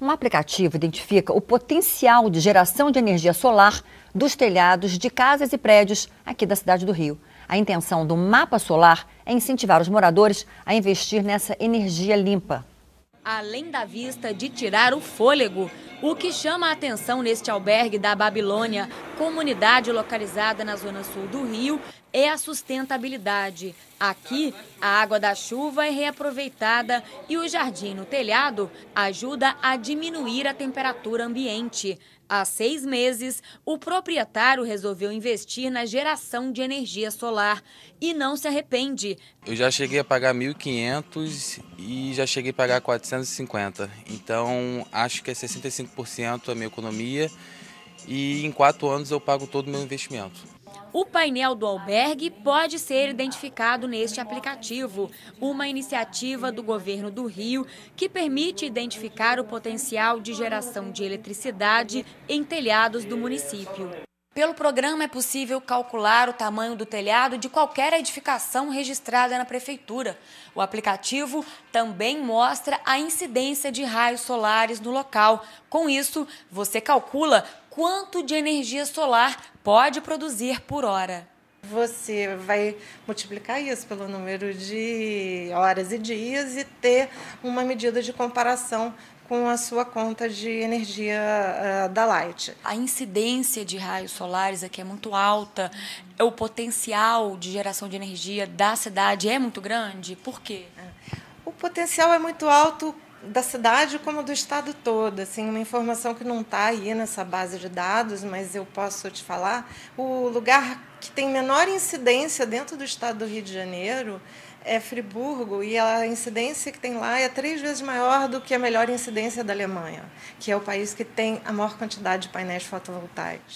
Um aplicativo identifica o potencial de geração de energia solar dos telhados de casas e prédios aqui da cidade do Rio. A intenção do mapa solar é incentivar os moradores a investir nessa energia limpa. Além da vista de tirar o fôlego, o que chama a atenção neste albergue da Babilônia, comunidade localizada na zona sul do Rio, é a sustentabilidade. Aqui, a água da chuva é reaproveitada e o jardim no telhado ajuda a diminuir a temperatura ambiente. Há seis meses, o proprietário resolveu investir na geração de energia solar e não se arrepende. Eu já cheguei a pagar 1.500 e já cheguei a pagar 450. Então, acho que é 65% a minha economia e em quatro anos eu pago todo o meu investimento. O painel do albergue pode ser identificado neste aplicativo, uma iniciativa do governo do Rio que permite identificar o potencial de geração de eletricidade em telhados do município. Pelo programa é possível calcular o tamanho do telhado de qualquer edificação registrada na prefeitura. O aplicativo também mostra a incidência de raios solares no local. Com isso, você calcula quanto de energia solar pode produzir por hora. Você vai multiplicar isso pelo número de horas e dias e ter uma medida de comparação com a sua conta de energia uh, da Light. A incidência de raios solares aqui é muito alta. O potencial de geração de energia da cidade é muito grande. Por quê? O potencial é muito alto da cidade como do estado todo. Assim, uma informação que não está aí nessa base de dados, mas eu posso te falar. O lugar que tem menor incidência dentro do estado do Rio de Janeiro é Friburgo e a incidência que tem lá é três vezes maior do que a melhor incidência da Alemanha, que é o país que tem a maior quantidade de painéis fotovoltaicos.